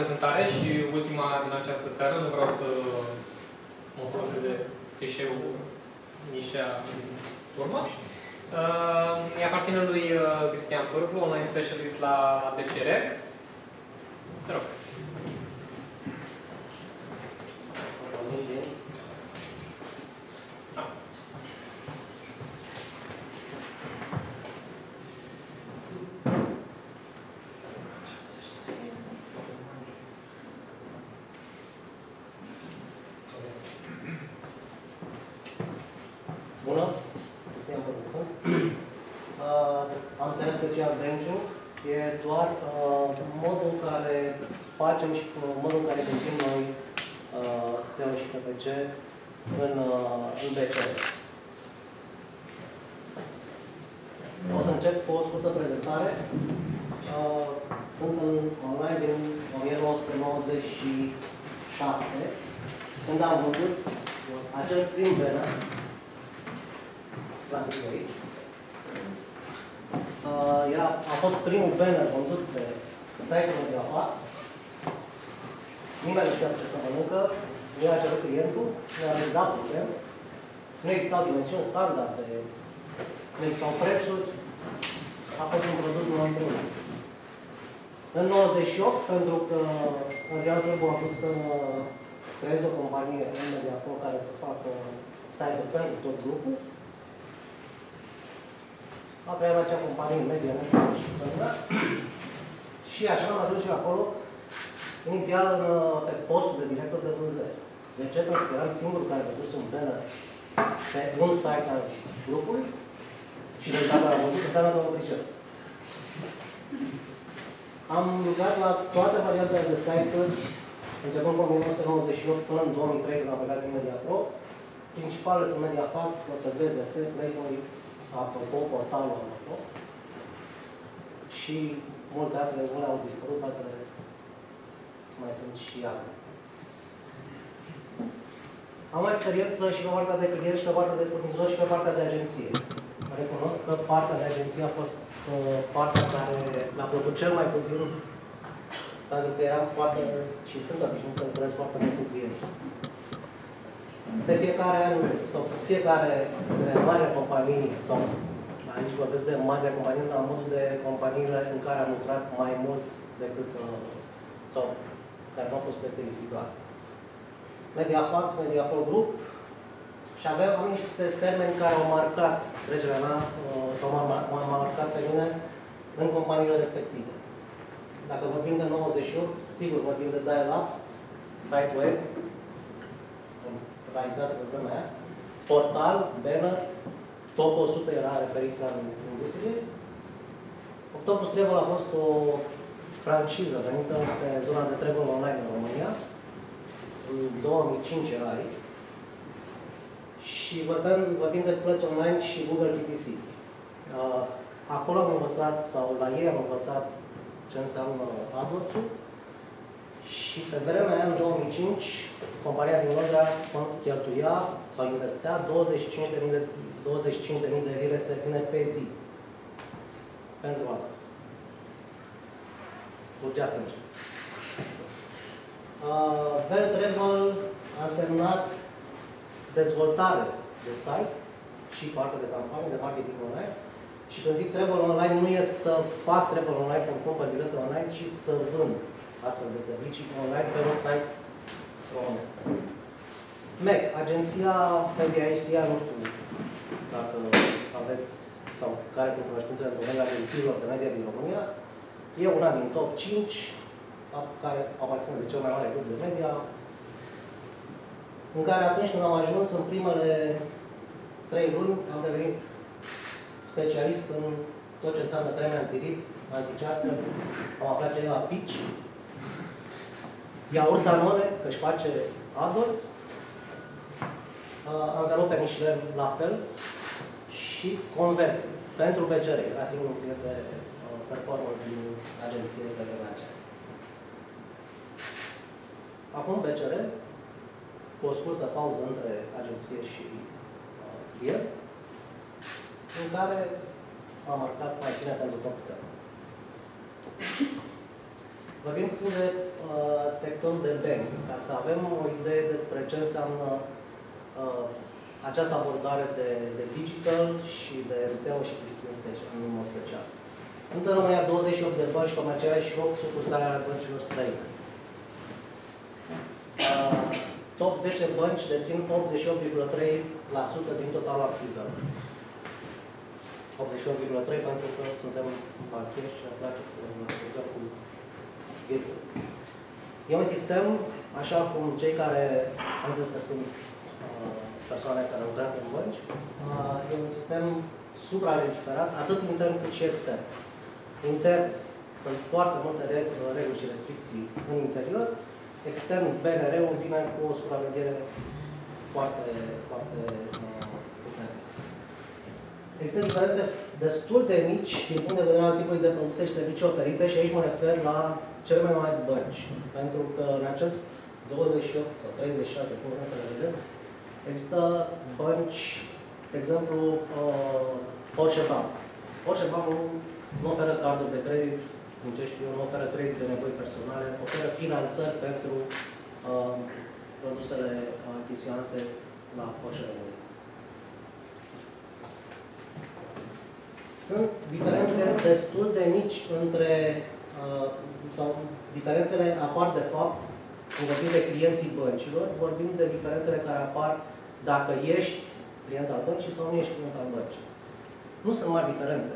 prezentare și ultima din această seară. Nu vreau să mă folosesc de clișeul nici din urmă. Uh, îi aparține lui uh, Cristian Pârvu, online specialist la PCR. Te rog. Bună! Cristian Păduță. Uh, am tăiat special benching. E doar uh, modul în care facem și uh, modul în care gândim noi uh, SEO și PPC în, uh, în BCR. O să încep cu o scurtă prezentare. Uh, sunt în online din 1997, când am văzut acel prim banner la aici. Uh, era, a fost primul banner vândut pe site-ul de Afax. Nimeni nu știa ce să mănâncă, nu i-a cerut clientul, nu i-a dat putem. Nu existau dimensiuni standarde, nu existau prețuri. A fost un produs numai primul. În 98, pentru că Adrian Sârbu a vrut să creeze o companie în Mediapro care să facă site-ul pentru tot grupul, a creat acea companie media și și așa am ajuns și acolo, inițial în, pe postul de director de vânzări. De ce? Pentru că eram singurul care a un banner pe un site al grupului și rezultatul la văzut înseamnă domnul pricep. Am lucrat la toate variantele de site-uri, începând cu 1998 până în 2003, când am plecat din Media Pro. Principalele sunt MediaFax, MTV, ZF, Playboy, apropo, portalul apropo. Și multe altele, unele au dispărut, altele mai sunt și altele. Am experiență și pe partea de client, și pe partea de furnizor, și pe partea de agenție. Recunosc că partea de agenție a fost uh, partea care mi-a plăcut cel mai puțin, pentru că eram foarte, și sunt obișnuit să lucrez foarte mult cu clienți. Pe fiecare an, sau pe fiecare de mari companii, sau aici vorbesc de mari companii, la modul de companiile în care am lucrat mai mult decât, uh, sau care nu au fost proiecte individuale. Mediafax, Mediapol Group, și aveam am niște termeni care au marcat trecerea mea, uh, sau m-au marcat pe mine în companiile respective. Dacă vorbim de 98, sigur vorbim de dial-up, site web, realitate pe vremea aia, portal, banner, top 100 era referința în industrie. Octopus Travel a fost o franciză venită pe zona de travel online în România. În 2005 era aici. Și vorbim, vorbim de plăți online și Google PPC. Acolo am învățat, sau la ei am învățat ce înseamnă AdWords-ul. Și pe vremea aia, în 2005, compania din Londra cheltuia sau investea 25.000 de, 25 de, de lire sterline pe zi pentru AdWords. Urgea să mergem. Uh, Vel Travel a însemnat dezvoltare de site și parte de campanie, de marketing online. Și când zic travel online, nu e să fac travel online, să-mi cumpăr bilete online, ci să vând astfel de servicii online pe un site românesc. MEC, agenția PDICA, nu știu dacă aveți sau care sunt cunoștințele în domeniul agențiilor de media din România, e una din top 5, care aparține de cel mai mare grup de media, în care atunci când am ajuns în primele trei luni, am devenit specialist în tot ce înseamnă creme antirit, anticearcă, am aflat ce e la pitch, iaurt Danone, că își face adults, uh, anvelope Michelin la fel și converse pentru BCR, era singurul client de uh, performance din agenție de pe aceea. Acum BCR, cu o scurtă pauză între agenție și uh, client, în care am marcat mai bine pentru top Vorbim puțin de uh, sectorul de bank, ca să avem o idee despre ce înseamnă uh, această abordare de, de digital și de SEO și business special, în mod special. Sunt în România 28 de bănci comerciale și 8 sucursale ale băncilor străine. Uh, top 10 bănci dețin 88,3% din totalul activelor. 88,3 pentru că suntem banchieri și ne place să ne cu virgule. E un sistem, așa cum cei care am zis că sunt uh, persoane care lucrează în bănci, uh, e un sistem supralegiferat, atât intern cât și extern. Intern sunt foarte multe reguli și restricții în interior, extern BNR-ul vine cu o supraveghere foarte, foarte uh, puternică. Există diferențe destul de mici din punct de vedere al tipului de produse și servicii oferite și aici mă refer la cele mai mari bănci. Pentru că în acest 28 sau 36, cum vrem să le vedem, există bănci, de exemplu, uh, Porsche Bank. Porsche Bank nu, nu oferă carduri de credit, din ce știu, nu oferă credit de nevoi personale, oferă finanțări pentru uh, produsele achiziționate la Porsche România. Sunt diferențe destul de mici între uh, sau diferențele apar de fapt, când vorbim de clienții băncilor, vorbim de diferențele care apar dacă ești client al băncii sau nu ești client al băncii. Nu sunt mari diferențe.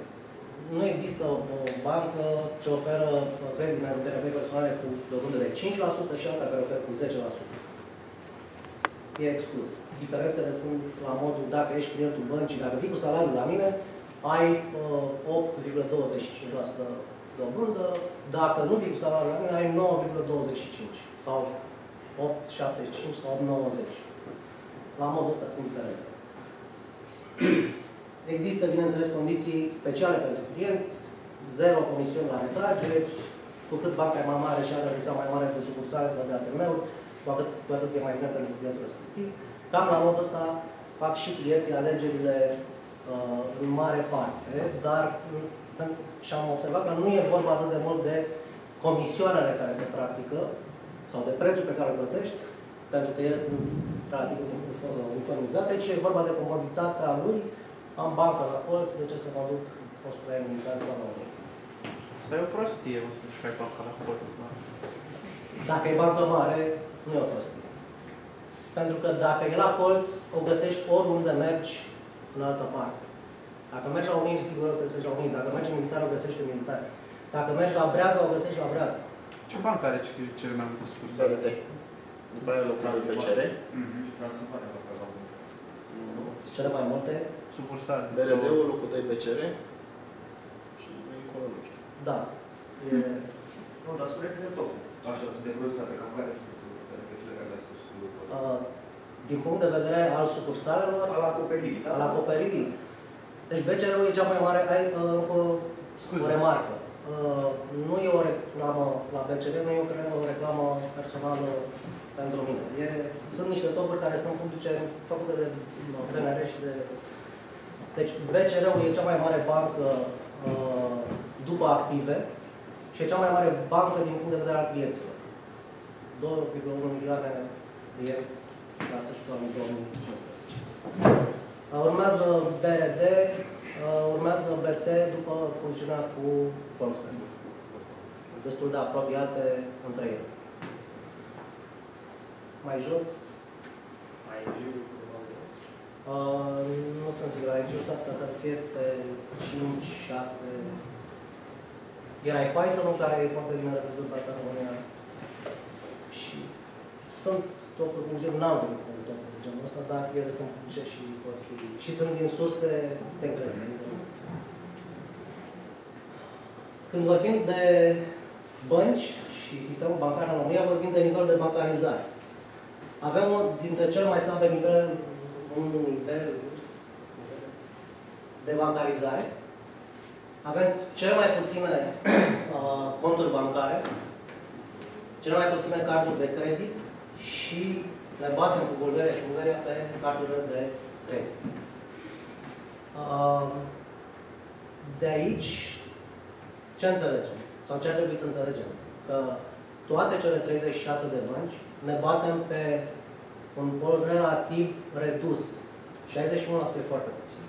Nu există o, o bancă ce oferă credit de nevoi personale cu dobândă de 5% și alta care oferă cu 10%. E exclus. Diferențele sunt la modul dacă ești clientul băncii, dacă vii cu salariul la mine, ai uh, 8,25% dobândă, dacă nu vii cu salariul la mine, ai 9,25 sau 8,75 sau 8,90. La modul ăsta sunt diferențe. Există, bineînțeles, condiții speciale pentru clienți, zero comisiuni la retragere, cu cât banca e mai mare și are rețea mai mare de sucursale sau de ATM-uri, cu atât, cu atât e mai bine pentru clientul respectiv. Cam la modul ăsta fac și clienții alegerile uh, în mare parte, dar și am observat că nu e vorba atât de mult de comisioanele care se practică sau de prețul pe care îl plătești, pentru că ele sunt relativ uniformizate, ci e vorba de comoditatea lui, am bancă la colț, de ce să mă duc postul aia militar sau la unii. Asta e o prostie, o să ai bancă la colț. Da? Dacă e bancă mare, nu e o prostie. Pentru că dacă e la colț, o găsești oriunde mergi în altă parte. Dacă mergi la Unii, sigur o găsești la Unii. Dacă mergi în militar, o găsești în militar. Dacă mergi la Breaza, o găsești la Breaza. Ce bancă are cele mai multe sucursale? BRD. După aia localul PCR. Cele mai multe? Sucursale. BRD-ul, locul 2 PCR. Și încolo nu știu. Da. E... Nu, dar spuneți-ne tot. Așa, sunt de curiozitate, cam care sunt cele care le-ați spus cu Uh, din punct de vedere al sucursalelor, Al acoperirii, da? al acoperirii. Deci BCR-ul e cea mai mare, ai, uh, o, o remarcă. Uh, nu e o reclamă la BCR, nu e o, o reclamă personală pentru mine. E, sunt niște topuri care sunt publice, făcute de PNR și de... Deci BCR-ul e cea mai mare bancă uh, după active și e cea mai mare bancă din punct de vedere al clienților. 2,1 milioane de clienți la sfârșitul anului 2015. Urmează BRD, urmează BT după fuziunea cu Constant. Destul de apropiate între ele. Mai jos, uh, nu sunt sigur, aici s-ar putea să fie pe 5, 6. Era Pfizer, care e foarte bine reprezentat în România. Și sunt topuri din genul, n-am venit cu topuri din genul ăsta, dar ele sunt publice și pot fi, și sunt din surse de încredere. Când vorbim de bănci și sistemul bancar în România, vorbim de nivel de bancarizare. Avem unul dintre cele mai slabe nivel, un nivel de bancarizare. Avem cele mai puține uh, conturi bancare, cele mai puține carduri de credit și ne batem cu Bulgaria și Bulgaria pe cardurile de credit. Uh, de aici, ce înțelegem? Sau ce ar trebui să înțelegem? Că toate cele 36 de bănci ne batem pe un bol relativ redus. 61% e foarte puțin.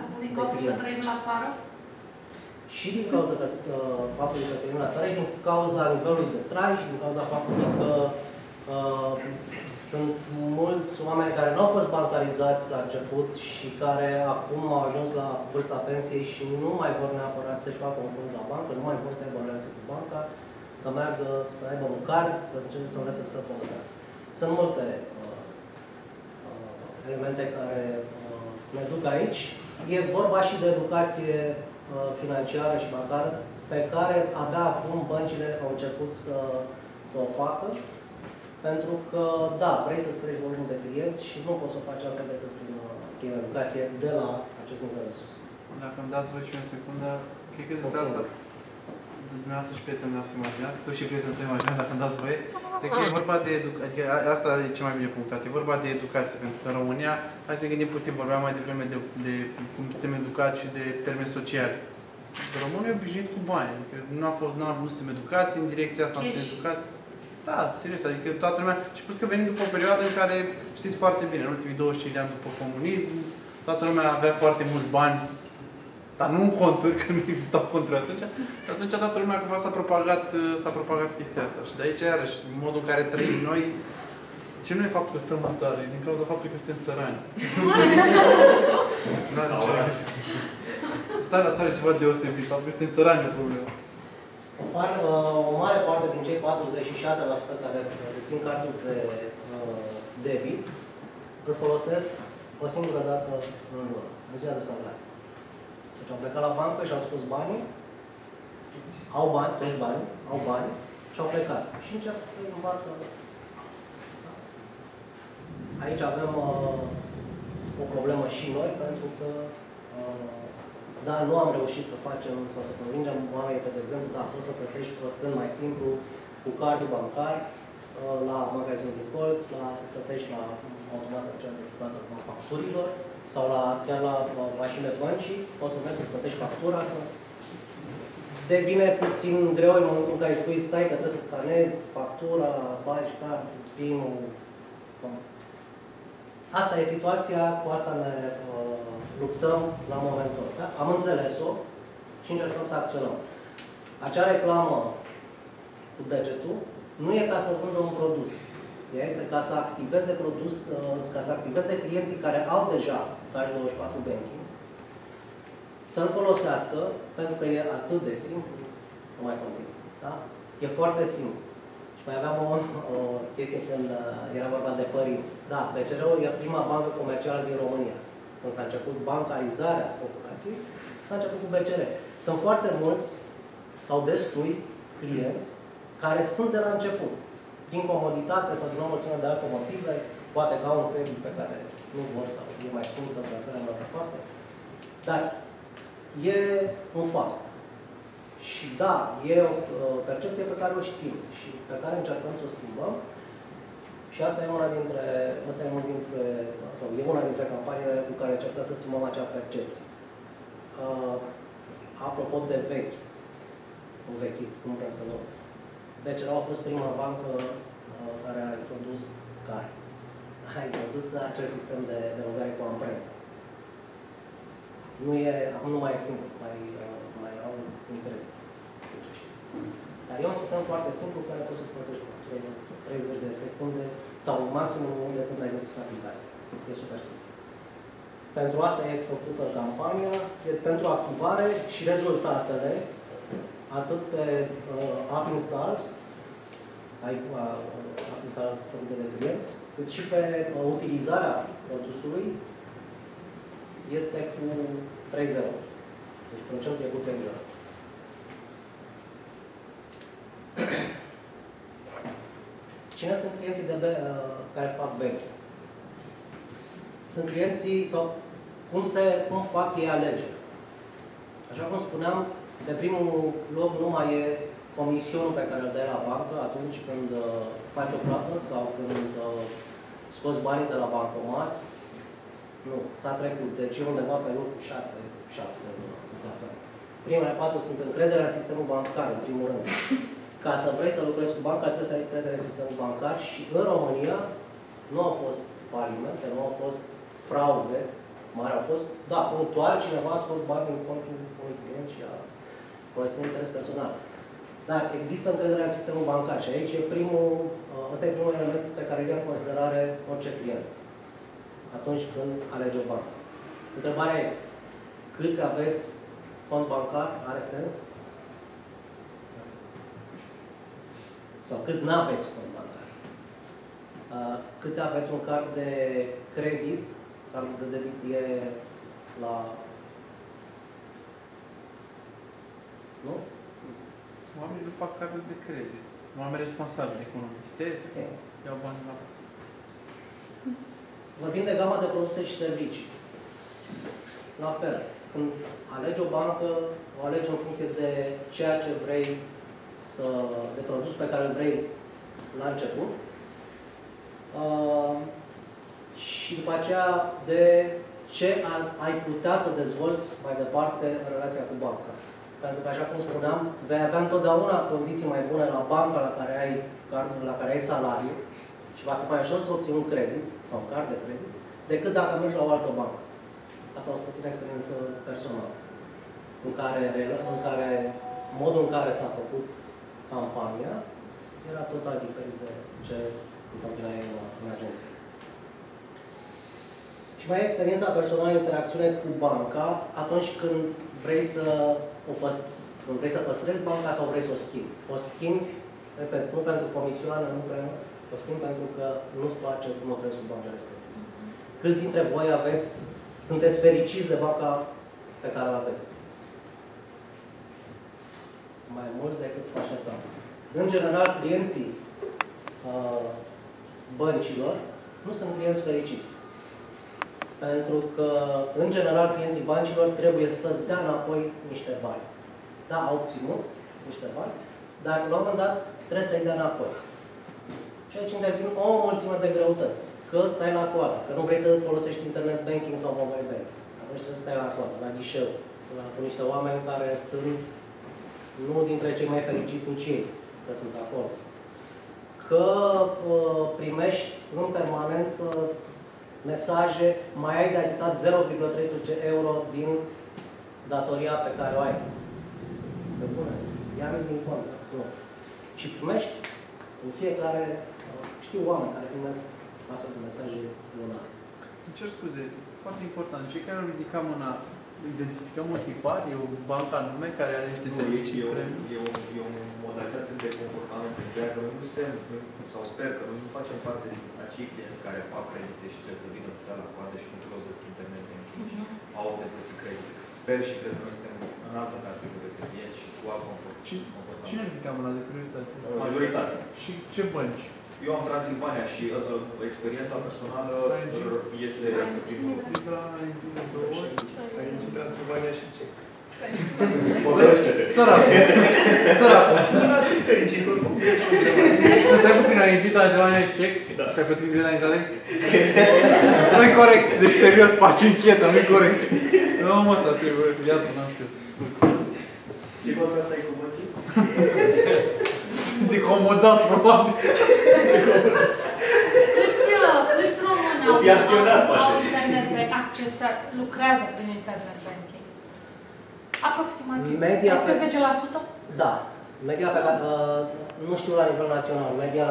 Asta din cauza că trăim la țară? Și din cauza că, uh, faptului că trăim la țară, și din cauza nivelului de trai și din cauza faptului că uh, sunt mulți oameni care nu au fost bancarizați la început și care acum au ajuns la vârsta pensiei și nu mai vor neapărat să-și facă un cont la bancă, nu mai vor să aibă o relație cu banca, să meargă, să aibă un card, să încerce să învețe să folosească. Sunt multe uh, uh, elemente care uh, ne duc aici. E vorba și de educație uh, financiară și bancară, pe care abia acum băncile au început să, să o facă. Pentru că, da, vrei să-ți crești volumul de clienți și nu poți să o faci altfel decât prin, uh, prin educație de la acest nivel de sus. Dacă îmi dați voi și o secundă, cred că despre asta. Dumneavoastră și prietenul meu se imagina, tu și prietenul tău imagina, dacă îmi dați voie. Cred că e vorba de educație, adică a- asta e cel mai bine punctat, e vorba de educație, pentru că în România, hai să ne gândim puțin, vorbeam mai devreme de, de cum suntem educați și de termeni sociali. Românul e obișnuit cu bani, adică nu a fost, nu, a, nu suntem educați în direcția asta, nu suntem Cash. educați. Da, serios, adică toată lumea, și plus că venim după o perioadă în care, știți foarte bine, în ultimii 25 de ani după comunism, toată lumea avea foarte mulți bani, dar nu în conturi, că nu existau conturi atunci. Și atunci toată lumea cumva s-a propagat, uh, s-a propagat chestia asta. Și de aici, iarăși, modul în care trăim noi, ce nu e faptul că stăm în țară, e din cauza faptului că suntem țărani. Nu are ce Starea la țară e ceva deosebit, faptul că suntem țărani e problema. O, far, uh, o mare parte din cei 46% care dețin cardul de uh, debit îl folosesc o singură dată în lună, în ziua de salariu. Deci au plecat la bancă și au scos banii, au bani, toți bani, au bani și au plecat. Și încep să învață. Aici avem uh, o problemă și noi, pentru că uh, da, nu am reușit să facem sau să convingem oamenii că, de exemplu, da, poți să plătești oricând mai simplu cu cardul bancar uh, la magazinul de colț, la să plătești la automată cea de plată a facturilor sau la, chiar la uh, mașinile băncii, poți să mergi să plătești factura, să devine puțin greu în momentul în care îi spui stai că trebuie să scanezi factura, bagi card, PIN-ul. Asta e situația, cu asta ne uh, luptăm la momentul ăsta. Am înțeles-o și încercăm să acționăm. Acea reclamă cu degetul nu e ca să vândă un produs. Ea este ca să activeze produs, uh, ca să activeze clienții care au deja Cash 24 Banking, să-l folosească, pentru că e atât de simplu, nu mai continuu. Da? E foarte simplu. Și mai aveam o, o chestie când uh, era vorba de părinți. Da, BCR-ul e prima bancă comercială din România. Când s-a început bancarizarea populației, s-a început cu BCR. Sunt foarte mulți sau destui clienți care sunt de la început. Din comoditate sau din o mulțime de alte motive, poate că au un credit pe care nu vor sau e mai scump să transferăm la altă parte. Dar e un fapt. Și da, e o uh, percepție pe care o știm și pe care încercăm să o schimbăm. Și asta e una dintre, asta e unul dintre, sau e una dintre campaniile cu care încercăm să schimbăm acea percepție. Uh, apropo de vechi, un vechi, cum vrem să luăm. BCR a fost prima bancă uh, care a introdus care a introdus acest sistem de derogare cu amprentă. Nu e, acum nu mai e simplu, mai, uh, mai au un credit. Deci, știu. Dar e un sistem foarte simplu care poți să-ți plătești factură în 30 de secunde sau maxim în unde când ai deschis aplicația. E super simplu. Pentru asta e făcută campania, e pentru activare și rezultatele, atât pe uh, app installs, ai uh, app install făcute de clienți, cât și pe uh, utilizarea produsului, este cu 3.0. Deci procentul e cu 3.0. Cine sunt clienții de be, uh, care fac banking? Sunt clienții sau cum, se, cum fac ei alegeri. Așa cum spuneam, pe primul loc nu mai e comisionul pe care îl dai la bancă atunci când uh, faci o plată sau când uh, scoți banii de la bancomat. Nu, s-a trecut. Deci e undeva pe locul 6, 7 în clasă. Primele patru sunt încrederea în sistemul bancar, în primul rând. Ca să vrei să lucrezi cu banca, trebuie să ai încredere în sistemul bancar și în România nu au fost falimente, nu au fost fraude mari, au fost, da, punctual, cineva a scos bani din contul unui client și a folosit un interes personal. Dar există încredere în sistemul bancar și aici e primul, uh, ăsta e primul element pe care îl ia în considerare orice client atunci când alege o bancă. Întrebarea e, câți aveți cont bancar? Are sens? Sau câți nu aveți cont bancar? Uh, câți aveți un card de credit? Cardul de debit e la... Nu? Oamenii nu fac carduri de credit. Sunt oameni responsabili, economisesc, Ok. iau bani la... Vorbim de gama de produse și servicii. La fel, când alegi o bancă, o alegi în funcție de ceea ce vrei să, de produs pe care îl vrei la început. Uh, și după aceea de ce ar, ai putea să dezvolți mai departe în relația cu banca. Pentru că, așa cum spuneam, vei avea întotdeauna condiții mai bune la banca la care ai, cardul, la care ai salariu și va fi mai ușor să obții un credit sau un card de credit decât dacă mergi la o altă bancă. Asta o spun din experiență personală, în care, în care modul în care s-a făcut campania era total diferit de ce întâmpinai în, în agenție. Și mai ai experiența personală, interacțiune cu banca atunci când vrei să o păstrezi, când vrei să păstrezi banca sau vrei să o schimbi. O schimbi, repet, nu pentru comisioane, nu pentru, o schimbi pentru că nu-ți place cum o trăiesc cu banca respectivă. Câți dintre voi aveți, sunteți fericiți de banca pe care o aveți? Mai mulți decât vă așteptam. În general, clienții uh, băncilor nu sunt clienți fericiți. Pentru că, în general, clienții băncilor trebuie să dea înapoi niște bani. Da, au obținut niște bani, dar la un moment dat trebuie să-i dea înapoi. Și aici intervin o mulțime de greutăți. Că stai la coadă, că nu vrei să folosești internet banking sau mobile banking. Atunci trebuie să stai la coadă, la ghișeu, la, cu niște oameni care sunt nu dintre cei mai fericiți nici ei, că sunt acolo. Că uh, primești în permanență mesaje, mai ai de achitat 0,13 euro din datoria pe care o ai. Pe bune, ia din cont. Nu. Și primești în fiecare, uh, știu oameni care primesc astfel de mesaje lunar. Îmi cer scuze, foarte important. Cei care au ridicat mâna, identificăm un tipar, e o bancă anume care are niște servicii e, o, premium? e, o, e o modalitate de comportament întreagă. Noi nu suntem, sau sper că noi nu facem parte din acei clienți care fac credite și trebuie să vină să stea la coadă și nu folosesc internet banking și au de plătit credite. Sper și cred că noi suntem în altă categorie de clienți și cu alt comport- Ci- comportament. Cine a ridicat mâna de curiozitate? Majoritate. Și ce bănci? Eu am Transilvania și uh, uh, experiența personală ING. uh, este primul. De la de două ori? Aici Transilvania și ce? Vorbește-te. Săracul! Săracul! Nu ați fi fericit oricum. Stai puțin, ai ieșit la Germania și cec? Da. Și ai plătit de la intrare? Nu-i corect. Deci serios, faci închetă, nu-i corect. Nu, mă, să trebuie viață, n-am știut. Scuze. Ce contract ai cu băncii? De comodat, probabil. Câți, uh, câți români O au, fi acționat, au, poate. au internet banking, accesat, lucrează prin internet banking? Aproximativ. Media Este pe- 10%? Da. Media pe care, uh, nu știu la nivel național, media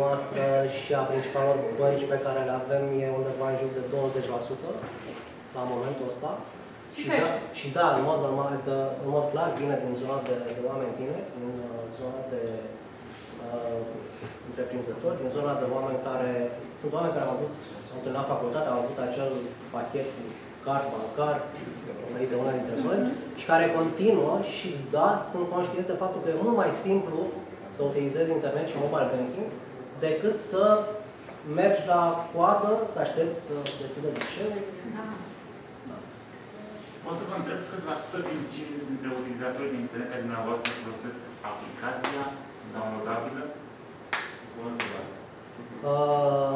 noastră și a principalelor bănci pe care le avem e undeva în jur de 20% la momentul ăsta. Și da, Crește. și da, în mod normal, că, în mod clar vine din zona de, de oameni tineri, din uh, zona de uh, întreprinzători, din zona de oameni care, sunt oameni care au avut, au terminat facultatea, au avut acel pachet cu card bancar oferit de una dintre bănci și care continuă și da, sunt conștienți de faptul că e mult mai simplu să utilizezi internet și mobile banking decât să mergi la coadă, să aștepți să deschidă ghișeul. Da. Pot să vă întreb cât la sută din cei dintre utilizatorii de internet ai dumneavoastră folosesc aplicația downloadabilă? Bună întrebare. Uh,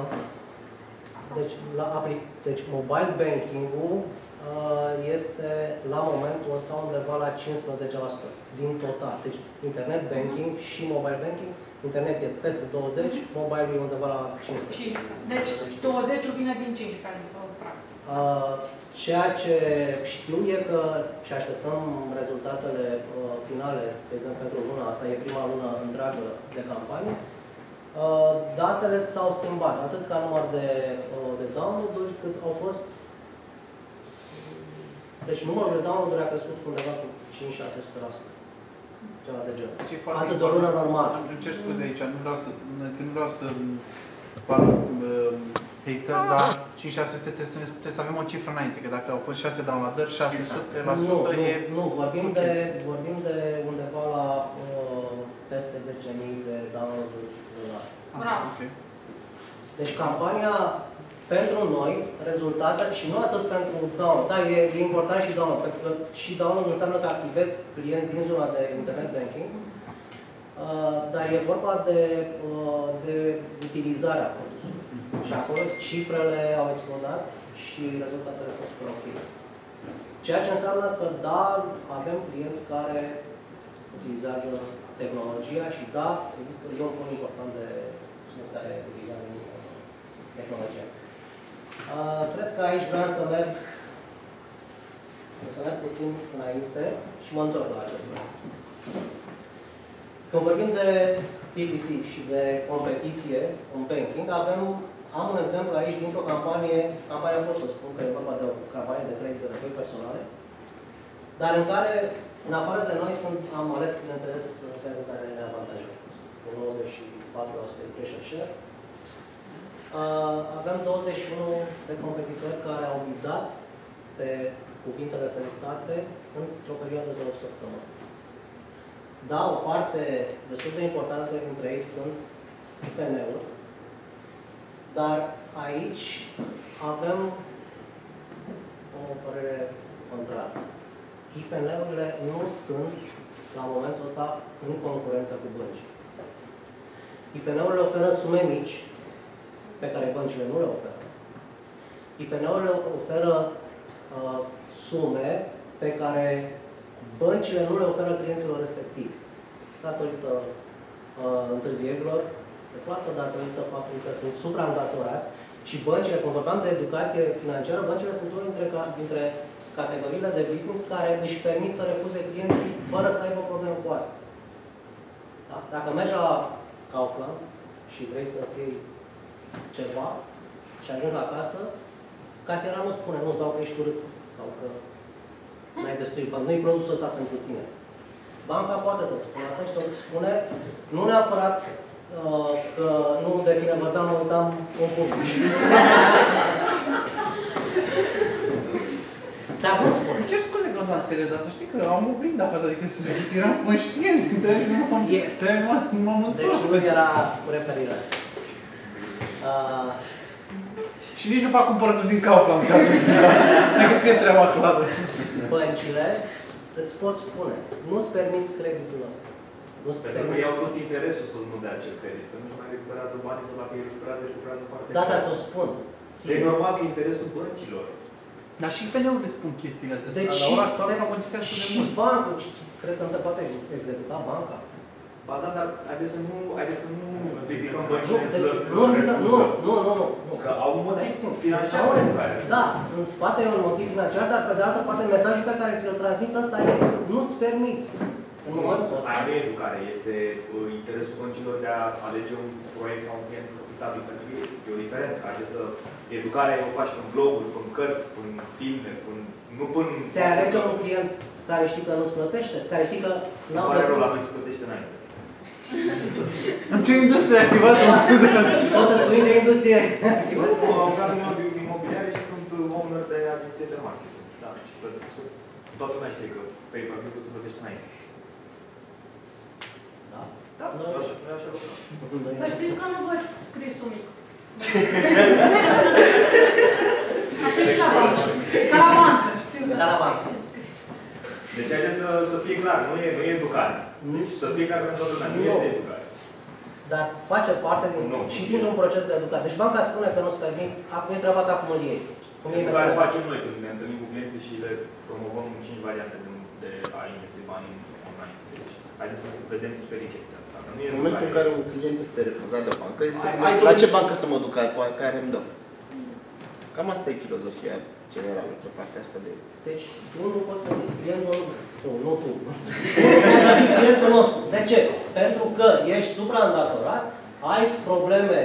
deci, la apli- deci mobile banking-ul uh, este la momentul ăsta undeva la 15% din total. Deci internet banking și mobile banking, internet e peste 20, mobile e undeva la 15. Și, deci 20 vine din 15, adică practic. Uh, Ceea ce știu e că și așteptăm rezultatele uh, finale, de exemplu pentru luna asta, e prima lună întreagă de campanie, uh, datele s-au schimbat, atât ca număr de, uh, de download-uri, cât au fost deci numărul de download-uri a crescut cu undeva cu 5-600%. Ceva de genul. Deci e foarte Față de o lună important. normală. Îmi cer scuze aici, nu vreau să, nu vreau să par uh, hater, dar 5-600 trebuie să, ne, trebuie să avem o cifră înainte, că dacă au fost 6 downloadări, 600% Nu, nu, e... nu, vorbim puțin. de, vorbim de undeva la uh, peste 10.000 de download-uri lunare. Ah, Bravo. ok. Deci campania pentru noi, rezultate, și nu atât pentru download, da, e, e important și download, pentru că și download înseamnă că activezi clienți din zona de internet banking, uh, dar e vorba de, uh, de utilizarea produsului. Și acolo cifrele au explodat și rezultatele sunt super ok. Ceea ce înseamnă că da, avem clienți care utilizează tehnologia și da, există e un punct important de clienți care utilizează tehnologia. Uh, cred că aici vreau să merg, o să merg puțin înainte și mă întorc la acesta. Când vorbim de PPC și de competiție în banking, avem, am un exemplu aici dintr-o campanie, campania pot să spun că e vorba de o campanie de credit de nevoi personale, dar în care, în afară de noi, sunt, am ales, bineînțeles, țările care ne avantajează. Cu 94% de pressure share, Uh, avem 21 de competitori care au bidat pe cuvintele selectate într-o perioadă de 8 săptămâni. Da, o parte destul de importantă dintre ei sunt IFM-uri, dar aici avem o părere contrară. IFM-urile nu sunt, la momentul ăsta, în concurență cu bănci. IFM-urile oferă sume mici, pe care băncile nu le oferă. IFN-urile oferă uh, sume pe care băncile nu le oferă clienților respectivi. Datorită uh, întârzierilor de plată, datorită faptului că sunt supraîndatorați și băncile, când vorbeam de educație financiară, băncile sunt unul dintre, dintre categoriile de business care își permit să refuze clienții fără să aibă probleme cu asta. Da? Dacă mergi la Kaufland și vrei să-ți iei ceva și ajungi la casă, casiera nu spune, nu-ți dau că ești urât sau că n-ai destui bani, nu-i produsul ăsta pentru tine. Banca poate să-ți spună asta și să-ți spune, nu neapărat uh, că nu de tine vorbeam, mă uitam un punct. Dar nu spune. Îmi cer scuze că o să înțeleg, dar să știi că am obligat acasă, adică să eram conștient, de m-am E- m-am Deci întors. nu era cu referire. Uh, Și nici nu fac cumpărături din Kaufland, ca să Adică să fie treaba clară. băncile îți pot spune, nu-ți permiți creditul ăsta. Nu-ți Pentru că permiți iau tot interesul să nu dea acel credit. Că nu mai recuperează banii sau dacă îi recuperează, recuperează foarte Da, dar bine. ți-o spun. E normal că interesul băncilor. Dar și PNU-urile spun chestiile astea. Deci la și, ora actuală s-au modificat destul de și mult. bancul, crezi că nu te poate ex- executa banca? Ba da, dar haideți să nu, haideți să nu ridicăm Nu, băncile de- să nu, nu, nu, nu, nu, nu, nu. Că au un motiv financiar Au un- pentru care. Da, în spate e un motiv financiar, dar pe de altă parte mesajul pe care ți-l transmit ăsta e nu-ți permiți. În momentul ăsta. Aia nu e educare, este uh, interesul băncilor de a alege un proiect sau un client profitabil pentru ei. E o diferență. Haideți să educarea o faci prin bloguri, prin cărți, prin filme, prin, nu prin... Ți-ai alege un client care știi că nu-ți plătește, care știi că Nu n-am pare rău, la plătit. noi se plătește înainte. În ce industrie activați? Mă scuze că... O să spui în ce industrie activați? Nu, am lucrat în imobiliare și sunt owner de agenție de marketing. Da, și plătesc. Toată lumea știe că pe pay-per-view tu plătești înainte. Da. Da, Nu. noi așa, noi așa lucrăm. Să știți că nu văd scrisul mic. Așa și la bancă. Ca la bancă, știu. Ca la bancă. Deci haideți să, să fie clar, nu e, nu e educare. Deci să fie clar pentru toată lumea, nu Nu. este educare. Dar face parte din, Nu. și dintr-un proces de educare. Deci banca îți spune că nu-ți permiți, acum e treaba ta cum îl iei. Cum e Pentru care mesajul? facem noi când ne întâlnim cu clienții și le promovăm cinci variante de, de a investi bani online. Deci, haideți să vedem diferit chestia asta. Că nu e În momentul în care care un client este refuzat de o bancă, el se Ai- gândește ai la ce dorit- bancă să mă duc, care, care îmi dă. Cam asta e filozofia generală pe partea asta de... Deci tu nu poți să fii clientul tu, nu tu. Nu poți să fii clientul nostru. De ce? Pentru că ești supraîndatorat, ai probleme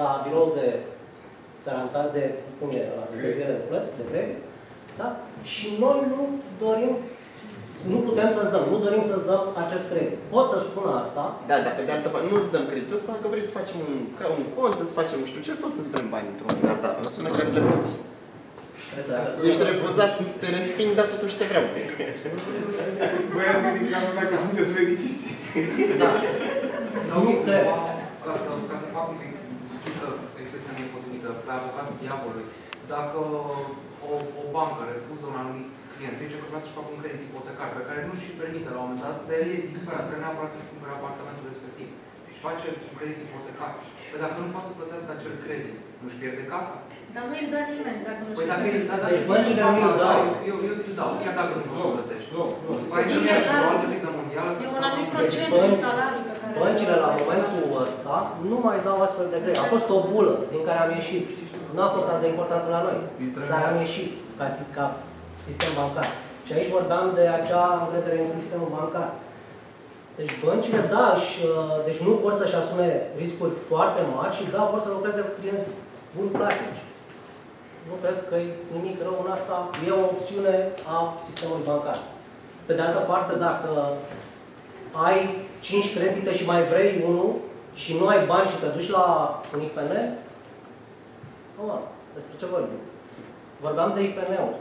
la birou de garantat de, cum e, la întârziere de plăți, de credit, da? Și noi nu dorim, nu putem să-ți dăm, nu dorim să-ți dăm acest credit. Pot să spun asta, Da, dar pe de altă parte, nu îți dăm creditul ăsta, dacă vrei să facem un, ca un cont, îți facem nu știu ce, tot îți vrem bani într-un final, dar în sume care le poți. Ești refuzat, te resping, dar totuși te vreau. Voiam să ridic la dacă sunteți fericiți. da. Nu cred. Ca să, ca să fac un pic potrivită, expresia nepotrivită, pe avocatul diavolului, dacă o, o bancă refuză un anumit client, să zicem că vrea să-și facă un credit ipotecar, pe care nu și permite la un moment dat, dar el e disperat, vrea neapărat să-și cumpere apartamentul respectiv și își face un credit ipotecar. Păi dacă nu poate să plătească acel credit, nu-și pierde casa? Dar nu îl dă nimeni dacă nu Păi dacă știe. el, da, Deci dacă băncile nu îl dau. eu, eu ți-l dau, chiar dacă nu poți să plătești. Nu, nu. Mai întâlnerea și o altă viză mondială, că E să un facă anumit un procent bănci- din salariu pe care... Băncile la momentul ăsta nu mai dau astfel de credit. A fost o bulă din care am ieșit. Nu a fost atât de importantă la noi. Dar am ieșit ca, si- ca sistem bancar. Și aici vorbeam de acea încredere în sistemul bancar. Deci băncile, da, și, uh, deci nu vor să-și asume riscuri foarte mari și da, vor să lucreze cu clienți buni practici. Nu cred că e nimic rău în asta. E o opțiune a sistemului bancar. Pe de altă parte, dacă ai 5 credite și mai vrei unul și nu ai bani și te duci la un IFN, nu, mă, despre ce vorbim? Vorbeam de IFN-uri.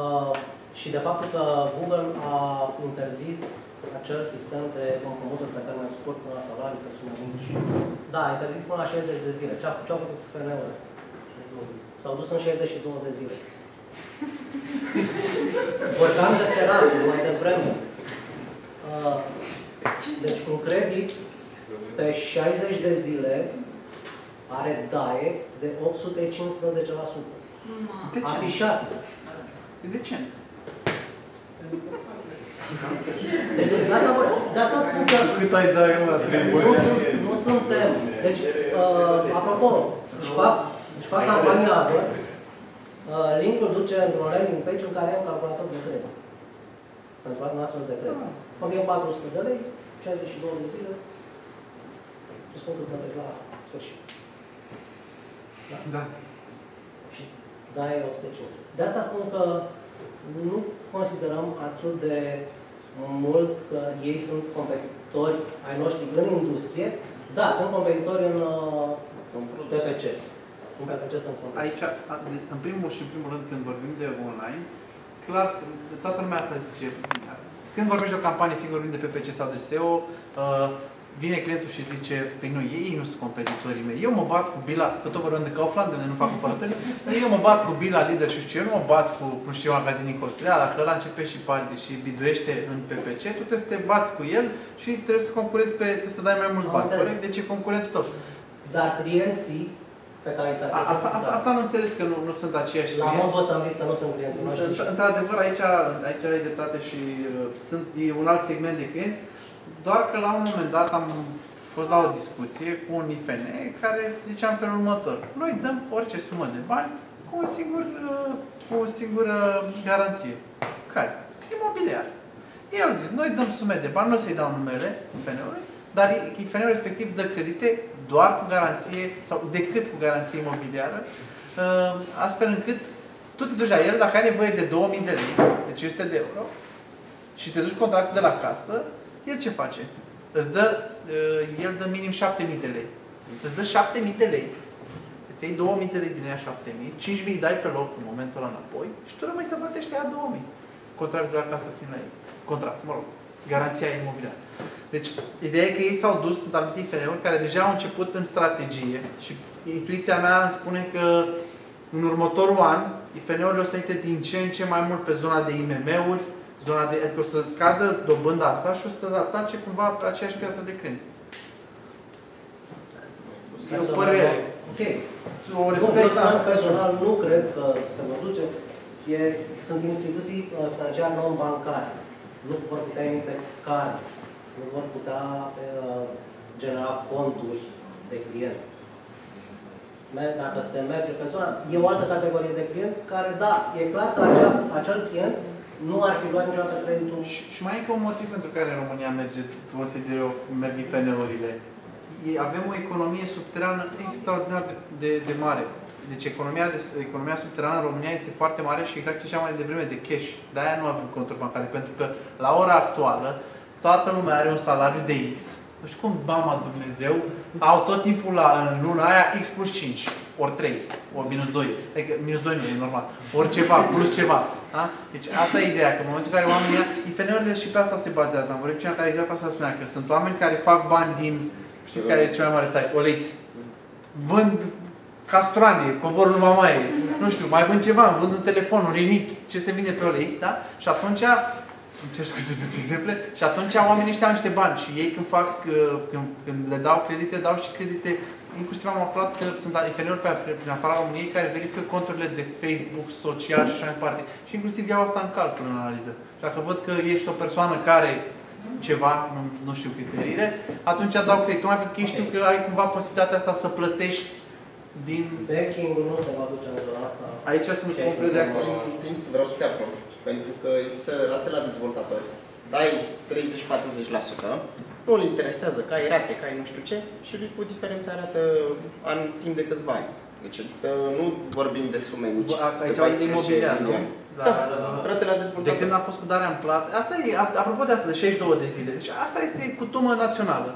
Uh, și de faptul că Google a interzis acel sistem de împrumuturi pe termen scurt până la salarii, pe sume mici. Da, a interzis până la 60 de zile. Ce-a ce făcut IFN-urile? S-au dus în 62 de zile. Vorbeam de Ferrari mai devreme. Uh, Deci un credit pe 60 de zile are DAE de 815%. De ce? Afișat. E decent. Deci de asta, vă- de asta spun că Cât ai dai, mă, nu, sunt, nu suntem. Deci, uh, apropo, își fac, își fac campania AdWords, uh, linkul duce într-un landing page în care ai un calculator de credit. Pentru un astfel de credit. 1400 de lei, 62 de zile și spun că plătești la sfârșit. Da. Și dai 850. De asta spun că nu considerăm atât de mult că ei sunt competitori ai noștri în industrie. Da, sunt competitori în uh, PPC. În PPC sunt competitori. Aici, a- de- în primul și în primul rând, când vorbim de online, clar, toată lumea asta zice, când vorbești de o campanie, fie vorbim de PPC sau de SEO, uh, vine clientul și zice, păi nu, ei nu sunt competitorii mei. Eu mă bat cu Bila, că tot vorbim de Kaufland, unde nu fac cumpărături, dar eu mă bat cu Bila Lider și știu, eu nu mă bat cu, nu știu, magazin din Cotlea, dacă ăla începe și pari și biduiește în PPC, tu trebuie să te bați cu el și trebuie să concurezi pe, trebuie să dai mai mulți Am bani, înțeles. corect? Deci e concurentul tău. Dar clienții pe care îi A- Asta, asta, asta am înțeles că nu, nu sunt aceiași La clienți. modul ăsta am zis că nu sunt clienții noștri. Într- Într-adevăr, aici, aici ai dreptate și uh, sunt e un alt segment de clienți, doar că la un moment dat am fost la o discuție cu un IFN care zicea în felul următor. Noi dăm orice sumă de bani cu o, singur, uh, cu o singură garanție. Care? Imobiliar. Ei au zis, noi dăm sume de bani, nu o să-i dau numele IFN-ului, dar IFN-ul respectiv dă credite doar cu garanție sau decât cu garanție imobiliară, uh, astfel încât tu te duci la el, dacă ai nevoie de 2000 de lei, de 500 de euro, și te duci cu contractul de la casă, el ce face? Îți dă, uh, el dă minim 7000 de lei. Îți dă 7000 de lei, îți iei 2000 de lei din ea 7000, 5000 îi dai pe loc în momentul ăla înapoi și tu rămâi să plătești aia 2000. Contractul de la casă fiind la ei. Contract, mă rog, garanția imobiliară. Deci, ideea e că ei s-au dus, sunt anumite IFN-uri care deja au început în strategie și intuiția mea îmi spune că în următorul an, IFN-urile o să intre din ce în ce mai mult pe zona de IMM-uri, zona de, adică o să scadă dobânda asta și o să atace cumva pe aceeași piață de clienți. E o Personal, părere. Ok. O Nu, respect personal, asta. personal nu cred că se vor duce. E, sunt instituții uh, financiare non-bancare. Nu vor putea emite card. Nu vor putea uh, genera conturi de client. Mer- Dacă se merge personal, e o altă categorie de clienți care, da, e clar că acea, acel client nu ar fi luat niciodată creditul Și, și mai e încă un motiv pentru care în România merge, consider eu, merg IFN-urile. E- Avem o economie subterană extraordinar de, de, de mare. Deci economia, de, economia subterană în România este foarte mare și exact ce ziceam mai devreme de cash. De-aia nu avem conturi bancare, pentru că la ora actuală toată lumea are un salariu de X. Nu știu cum, bama Dumnezeu, au tot timpul la, în luna aia X plus 5, ori 3, ori minus 2. Adică minus 2 nu e normal, ori ceva, plus ceva. Da? Deci asta e ideea, că în momentul în care oamenii ia, IFN-urile și pe asta se bazează. Am vorbit cu cineva care exact asta spunea, că sunt oameni care fac bani din, știți care e cel mai mare site, OLX. Vând castroane, covorul numai mai nu știu, mai vând ceva, vând un telefon, un rinic, ce se vinde pe OLX, da? Și atunci, îmi cer scuze pentru exemple, și atunci oamenii ăștia au niște bani și ei când fac, uh, când, când le dau credite, dau și credite, inclusiv am aflat că sunt IFN-uri pe, prin afara României care verifică conturile de Facebook, social și așa mai departe. Și inclusiv iau asta în calcul în analiză. Și dacă văd că ești o persoană care ceva, nu, nu știu criteriile, atunci dau credit. Tocmai pentru că ei știu că ai cumva posibilitatea asta să plătești din... banking-ul nu se va duce în zona asta. Aici sunt Și aici complet de suntem, acord. uh, Tind să vreau să te aprob, pentru că există rate la dezvoltatori. Dai 30-40%, nu îl interesează că ai rate, că ai nu știu ce, și lui cu diferența arată în timp de câțiva ani. Deci există, nu vorbim de sume mici. Bă, Aici de au 14 imobiliar, nu? milioane. La, Da, la, la, rate la de dezvoltatori. când a fost cu darea în plată. Asta e, a- apropo de asta, de 62 de zile. Deci asta este cutumă națională.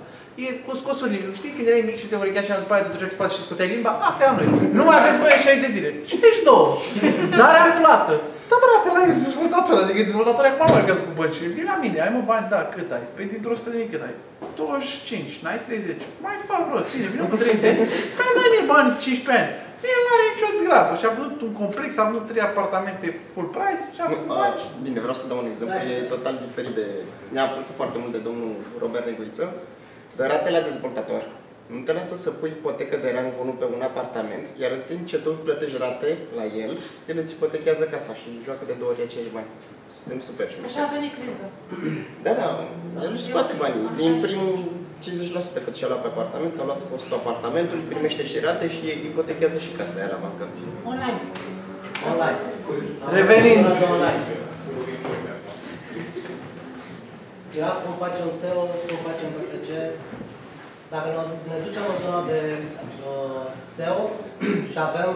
E cu scosul limbii. Știi când erai mic și te urechea și după aia te duceai în spate și scoteai limba? Asta era noi. Nu mai aveți voie 60 de zile. 62. Darea în plată. Da, brate, la ești dezvoltator. Adică dezvoltatorii acum mai acasă cu bănci. Vine la mine, ai mă bani, da, cât ai? Păi dintr-o 100 de mii cât ai? 25, n-ai 30. Mai fac rost, bine, vină cu 30. Păi n-ai mie bani 15 ani. El nu are nicio grabă și a avut un complex, a avut trei apartamente full price și a Nu, avut a, bani. Bine, vreau să dau un exemplu, Da. e total diferit de... Mi-a plăcut foarte mult de domnul Robert Neguiță, de rate la dezvoltator. Nu te lasă să pui ipotecă de rang 1 pe un apartament, iar în timp ce tu plătești rate la el, el îți ipotechează casa și joacă de două ori aceiași bani. Suntem super Așa șmecheri. a venit criza. Da, da, el își scoate banii. Din primul 50% cât și-a luat pe apartament, a luat cu 100 apartamentul, își primește și rate și ipotechează și casa aia la bancă. Online. Online. Revenind. Online. Era cum facem SEO, cum facem PPC. Dacă ne, ne ducem în zona de uh, SEO și avem,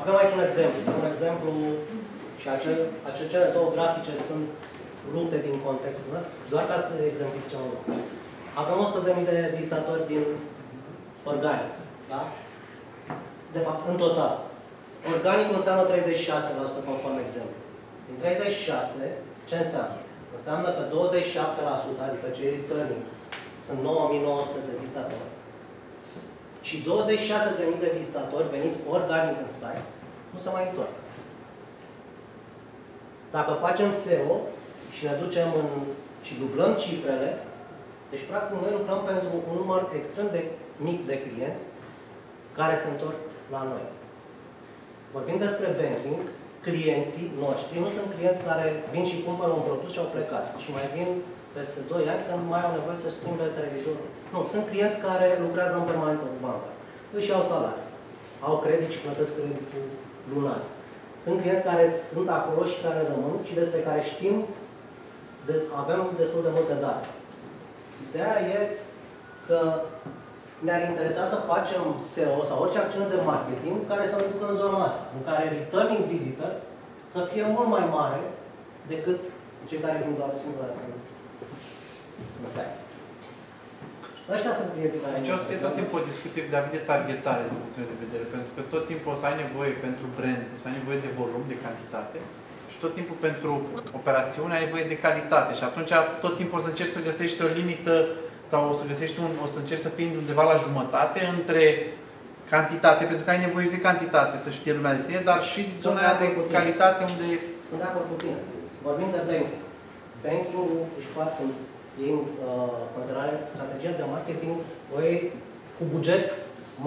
avem aici un exemplu. Un exemplu și acel, acele cele două grafice sunt rupte din context, nu? doar ca să exemplificăm un lucru. Avem 100.000 de vizitatori din organic, da? De fapt, în total. Organicul înseamnă 36% conform exemplu. Din 36, ce înseamnă? Înseamnă că 27%, adică cei returning, sunt 9900 de vizitatori. Și 26.000 de vizitatori veniți organic în site, nu se mai întorc. Dacă facem SEO și ne ducem în, și dublăm cifrele, deci practic noi lucrăm pentru un număr extrem de mic de clienți care se întorc la noi. Vorbim despre banking, clienții noștri nu sunt clienți care vin și cumpără un produs și au plecat și mai vin peste 2 ani când mai au nevoie să schimbe televizorul. Nu, sunt clienți care lucrează în permanență cu banca. Își iau salarii, au credit și plătesc creditul lunar. Sunt clienți care sunt acolo și care rămân și despre care știm, de, avem destul de multe date. Ideea e că ne-ar interesa să facem SEO sau orice acțiune de marketing care să ne ducă în zona asta, în care returning visitors să fie mult mai mare decât cei care vin doar o singură dată în- în site. Ăștia sunt clienții care Aici o să fie tot timpul o discuție vis-a-vis de targetare, din punctul meu de vedere, pentru că tot timpul o să ai nevoie pentru brand, o să ai nevoie de volum, de cantitate, și tot timpul pentru operațiune ai nevoie de calitate. Și atunci tot timpul o să încerci să găsești o limită sau o să găsești un, o să încerci să fii undeva la jumătate între cantitate, pentru că ai nevoie și de cantitate, să știe lumea de tine, dar și Sunt zona de aia de acord cu tine. calitate unde Sunt de acord cu tine. Vorbim de banking. Banking-ul își foarte ei în uh, considerare strategia de marketing o iei cu buget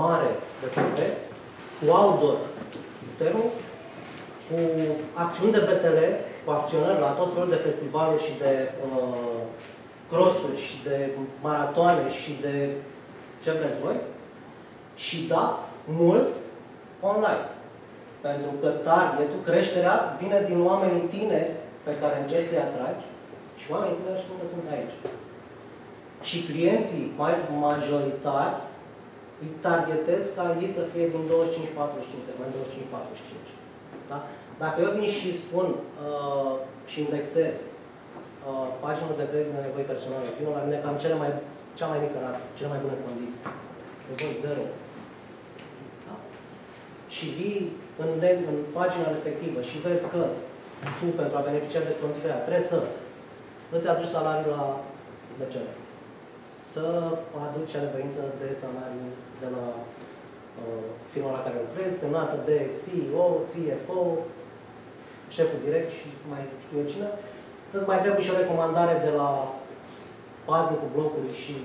mare de TV, cu outdoor puternic, cu acțiuni de BTL, cu acționări la tot felul de festivale și de uh, crossuri și de maratoane și de ce vreți voi. Și da, mult online. Pentru că targetul, creșterea, vine din oamenii tineri pe care încerci să-i atragi și oamenii tineri știu că sunt aici. Și clienții mai majoritari îi targetez ca ei să fie din 25-45, segment 25-45. Da? Dacă eu vin și spun uh, și indexez uh, pagina de credit de nevoi personale, vină la mine cam cele mai, cea mai mică rată, cele mai bune condiții. Nevoi zero. Da? Și vii în, în pagina respectivă și vezi că tu, pentru a beneficia de conținerea, trebuie să îți aduci salariul la BCR, să aduci anevoință de salariu de la uh, firma la care lucrezi, semnată de CEO, CFO, șeful direct și mai știu eu cine, îți mai trebuie și o recomandare de la paznicul blocului și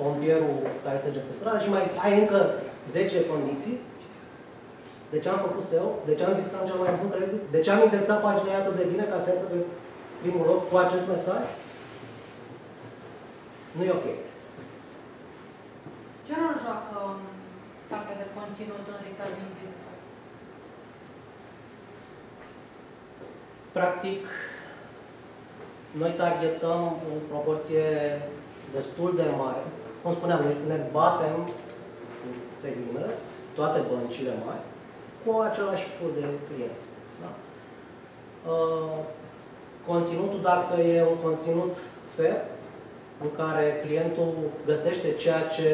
pompierul care este pe stradă și mai ai încă 10 condiții. De ce am făcut SEO? De ce am zis că am cel mai bun credit? De ce am indexat pagina atât de bine ca să iasă pe primul loc cu acest mesaj? Nu e ok. Ce rol joacă um, partea de conținut în returning visitor? Practic, noi targetăm în proporție destul de mare. Cum spuneam, ne, ne batem, pe ghilimele, toate băncile mari, cu același pool de clienți. Da? Uh, conținutul, dacă e un conținut fair, în care clientul găsește ceea ce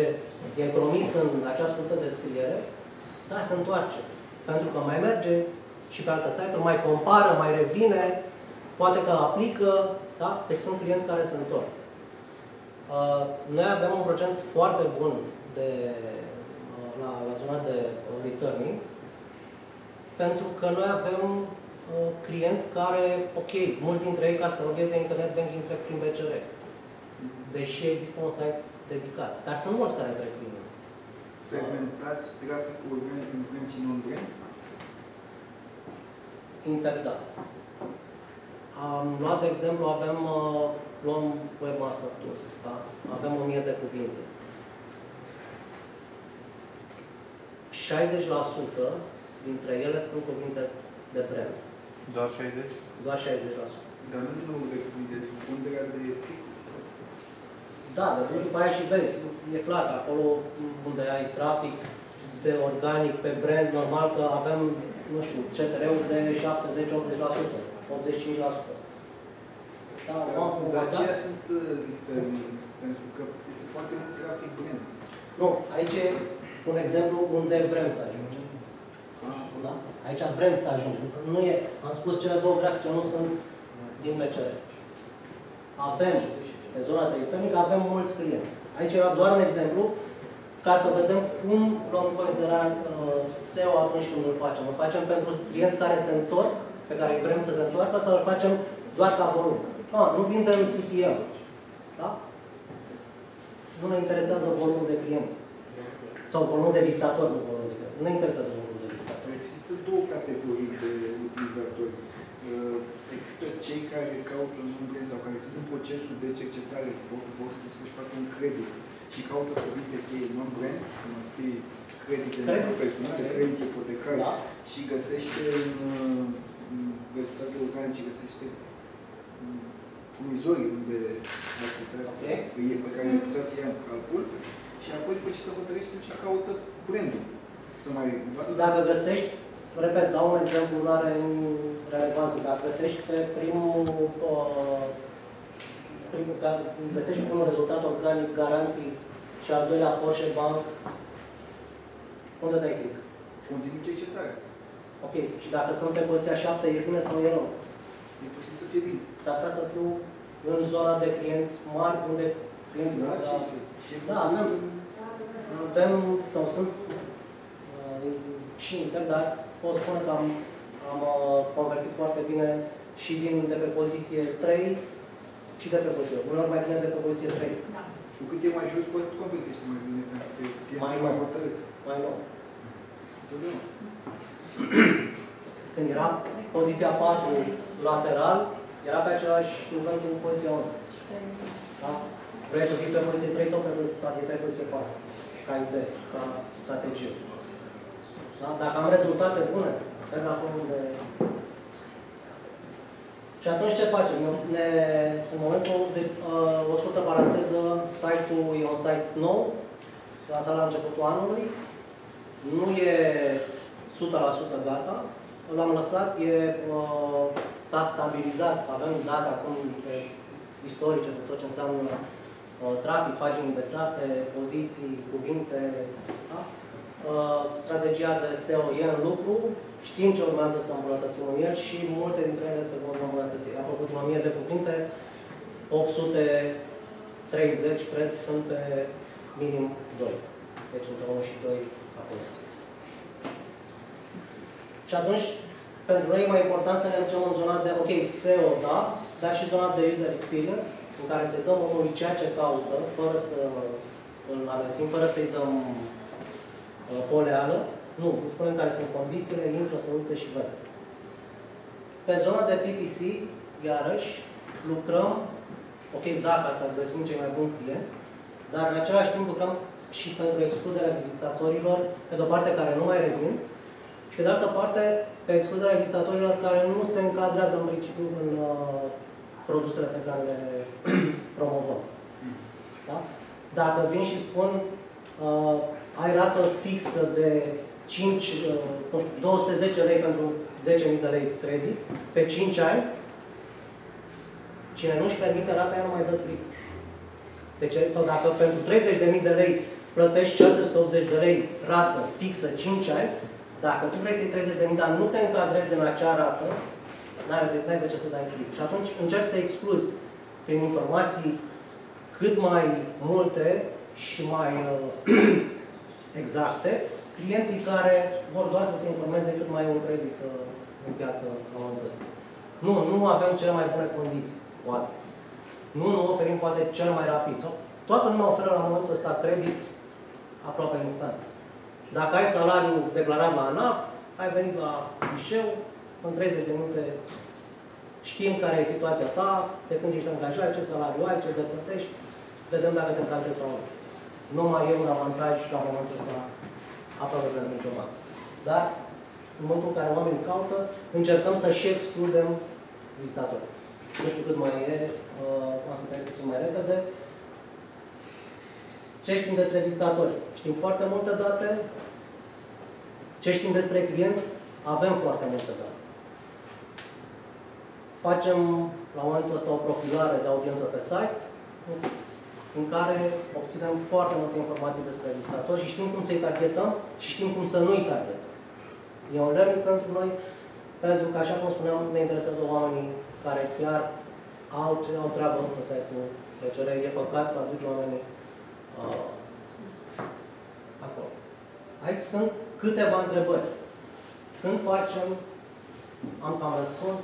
e economis în acea scurtă descriere, da, se întoarce. Pentru că mai merge și pe alte site-uri, mai compară, mai revine, poate că aplică, da? Deci sunt clienți care se întorc. Uh, noi avem un procent foarte bun de, uh, la, la zona de returning, pentru că noi avem uh, clienți care, ok, mulți dintre ei ca să logheze internet banking trec prin BCR, deși există un site dedicat. Dar sunt mulți care trec prin el. Segmentați traficul organic în brand și non-brand? Interda. Am luat, de exemplu, avem, uh, luăm Webmaster Tools, da? avem 1000 de cuvinte. 60% dintre ele sunt cuvinte de brand. Doar 60? Doar 60%. Dar nu din nou de cuvinte, de ponderea de Da, dar tu după aia și vezi. E clar că acolo unde ai trafic de organic pe brand, normal că avem, nu știu, CTR-uri de 70-80%, 85%. Da, Dar, am dar da. aceia sunt uh, returning, pentru că este foarte mult trafic brand. Nu, aici e un exemplu unde vrem să ajungem. Ah, Da? Aici vrem să ajungem. Nu e, am spus, cele două grafice nu sunt din BCR. Avem, pe zona de electronică, avem mulți clienți. Aici era doar un exemplu ca să vedem cum luăm în considerare uh, SEO atunci când îl facem. Îl facem pentru clienți care se întorc, pe care îi vrem să se întoarcă, sau îl facem doar ca volum. Ah, nu vindem CPM. Da? Nu ne interesează volumul de clienți. Sau volumul de vizitatori, nu volumul de clienți. Nu ne interesează volumul de vizitatori. Există două categorii de utilizatori. Uh, Există cei care caută un brand sau care sunt în procesul de cercetare, vor, vor să-și facă un credit și caută cuvinte cheie non-brand, cum ar fi credite Credit. personale, credit ipotecar Da? și găsește în, uh, în rezultatele organice, găsește mm, furnizori unde ar putea să, Ok. pe care ar putea să ia în calcul și apoi după ce se hotărăște, ce caută brandul. Să mai vadă Dacă găsești, repet, dau un exemplu, nu are relevanță, dacă găsești pe primul, uh, primul ga- găsești primul rezultat organic garantii și al doilea Porsche Bank, unde dai click? continui cercetarea. Ok, și dacă sunt pe poziția 7, e bine sau e rău? E posibil să fie bine. S-ar putea să fiu în zona de clienți mari, unde clienții Da, mari, și, da, și Da, avem. avem sau sunt uh, și inter, dar pot spune că am, am uh, convertit foarte bine și din de pe poziție 3 și de pe poziție. Uneori mai bine de pe poziție 3. Da. Cu cât e mai jos, cu atât convertește mai bine, pentru că e Mai mai, nou. mai hotărât. Mai nou. Totdeauna. Când era poziția 4 lateral, era pe același nivel cu poziția 1. Da? Vrei să fii pe poziție 3 sau pe poziție, pe poziție 4? Ca idee, ca strategie. Da? Dacă am rezultate bune, merg acolo unde... Și atunci ce facem? Ne, în momentul de, uh, o scurtă paranteză, site-ul e un site nou, lansat la începutul anului, nu e 100% gata, l-am lăsat, e, uh, s-a stabilizat, avem date acum pe istorice de tot ce înseamnă uh, trafic, pagini indexate, poziții, cuvinte, da? Uh, strategia de SEO e în lucru, știm ce urmează să îmbunătățim în el și multe dintre ele se vor îmbunătăți. Apropo, din 1000 de cuvinte, 830, cred, sunt pe minim 2. Deci între 1 și 2 acolo. Și atunci, pentru noi e mai important să ne ducem în zona de, ok, SEO, da, dar și zona de user experience, în care să dăm omului ceea ce caută, fără să îl amețim, fără să-i dăm uh, poleală. Nu, îi spunem care sunt condițiile, intră, să uite și vede. Pe zona de PPC, iarăși, lucrăm, ok, da, ca să găsim cei mai buni clienți, dar în același timp lucrăm și pentru excluderea vizitatorilor, pe de o parte care nu mai revin, și pe de altă parte, pe excluderea vizitatorilor care nu se încadrează în principiu în uh, produsele pe care le promovăm. Da? Dacă vin și spun, uh, ai rată fixă de 5, uh, nu știu, 210 lei pentru 10.000 de lei credit, pe 5 ani, cine nu-și permite rata aia nu mai dă plic. Deci, sau dacă pentru 30.000 de lei plătești 680 de lei rată fixă 5 ani, dacă tu vrei să-i 30 de mii, dar nu te încadrezi în acea rată, n-ai de, n-ai de ce să dai click. Și atunci încerci să excluzi prin informații cât mai multe și mai uh, exacte clienții care vor doar să se informeze cât mai e un credit uh, în piață la momentul ăsta. Nu, nu avem cele mai bune condiții, poate. Nu, nu oferim poate cel mai rapid. Sau toată lumea oferă la momentul ăsta credit aproape instant. Dacă ai salariul declarat la ANAF, ai venit la ghișeu, în 30 de minute știm care e situația ta, de când ești angajat, ce salariu ai, ce de plătești, vedem dacă te încadrezi sau nu. Nu mai e un avantaj la momentul ăsta aproape pentru nicio bancă. Dar, în momentul în care oamenii caută, încercăm să și excludem vizitatorii. Nu știu cât mai e, uh, am să trec puțin mai repede. Ce știm despre vizitatori? Știm foarte multe date. Ce știm despre clienți? Avem foarte multe date. Facem, la momentul ăsta, o profilare de audiență pe site, în care obținem foarte multe informații despre vizitatori și știm cum să-i targetăm și știm cum să nu-i targetăm. E un learning pentru noi, pentru că, așa cum spuneam, ne interesează oamenii care chiar au, au treabă în site-ul PCR. E păcat să aduci oamenii uh, acolo. Aici sunt câteva întrebări. Când facem, am cam răspuns.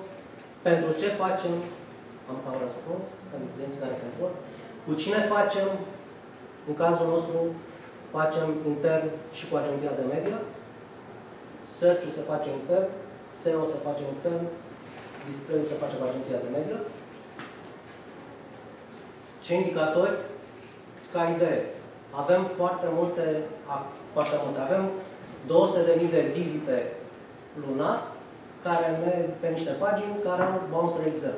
Pentru ce facem, am cam răspuns, pentru clienții care se pot. Cu cine facem, în cazul nostru, facem intern și cu agenția de media. Search-ul se face intern, SEO se face intern, display-ul se face cu agenția de media. Ce indicatori? Ca idee. Avem foarte multe, foarte multe. Avem 200.000 de vizite lunar care merg pe niște pagini care au bounce rate 0.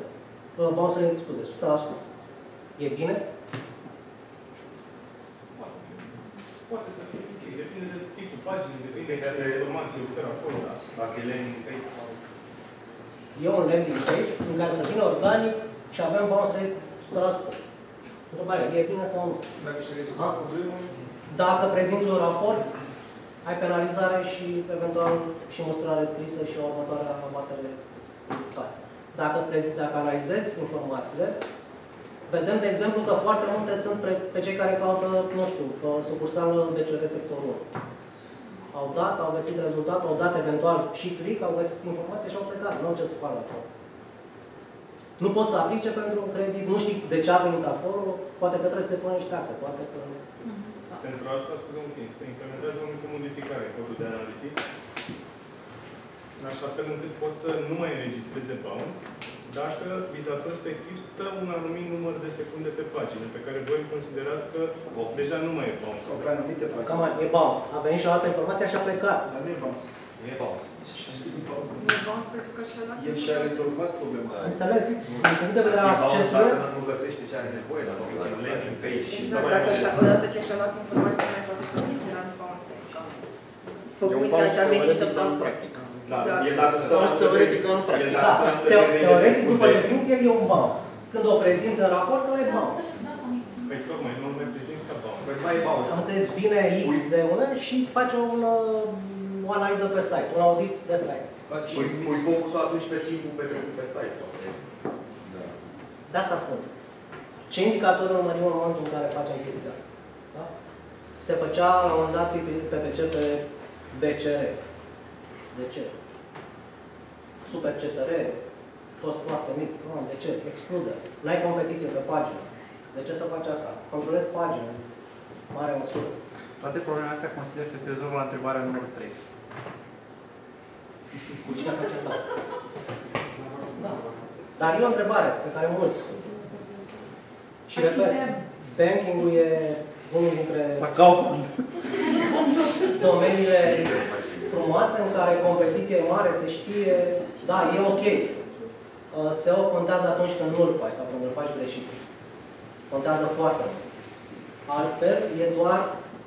Uh, bounce rate, scuze, 100%. E bine? Poate să fie ok. Depinde de tipul paginii, depinde de care informații oferă acolo. Dacă e landing page sau... E un landing page în care să vină organic și avem bounce rate 100%. Întrebare, e bine sau nu? Dacă se găsesc Ah. problemă, Dacă prezinți un raport, ai penalizare și eventual și mustrare scrisă și o următoare abatere fiscală. Dacă, prezi- dacă analizezi informațiile, vedem, de exemplu, că foarte multe sunt pe, pe cei care caută, nu știu, pe sucursală BCR sectorul 1. Au dat, au găsit rezultat, au dat eventual și click, au găsit informație și au plecat. Nu au ce să facă acolo. Nu pot să aplice pentru un credit, nu știi de ce a venit acolo, poate că trebuie să depună niște acte, poate că... Pentru asta, scuze puțin, se implementează o mică modificare în codul de analytics, în așa fel încât poți să nu mai înregistreze bounce dașcă vizatorul respectiv stă un anumit număr de secunde pe pagină, pe care voi considerați că deja nu mai e bounce. Sau pe anumite pagini. Cam e bounce. A venit și o altă informație și a plecat. Dar nu e bounce. Nu e bounce. Nu e bounce pentru că și-a luat El și-a rezolvat problema. Înțeles? Din punct de vedere E al bounce accesului, dacă nu găsește ce are nevoie, dacă nu e landing page și Exact, dacă și odată ce și-a luat informația, mai poate să nu de la bounce pentru că a făcut ceea ce a venit să facă. Practic. Da, Exact. e dacă stă Bounce teoretic, dar nu practic. El da, dacă stă teo- trei teoretic, după secunde- definiție, e un bounce. Când o prezinți în raport, ăla e bounce. Păi tocmai, nu mai prezinți ca bounce. Păi mai e bounce. Am înțeles, vine X de una și face un, uh, o analiză pe site, un audit de site. Pui, pui focusul atunci pe timpul petrecut pe site sau pe... Da. De asta spun. Ce indicatori urmărim în momentul în care facem chestia asta? Da? Se făcea la un moment dat PPC pe BCR. De ce? Super CTR, cost foarte mic. Nu, de ce? Exclude. N-ai competiție pe pagină. De ce să faci asta? Controlezi pagina. Mare măsură. Toate problemele astea consider că se rezolvă la întrebarea numărul 3. Cu cine face asta? Da. Dar e o întrebare pe care mulți. Și repet, banking-ul e unul dintre La Kaufland. domeniile frumoase în care competiție e mare, se știe, da, e ok. Uh, SEO contează atunci când nu îl faci sau când îl faci greșit. Contează foarte mult. Altfel, e doar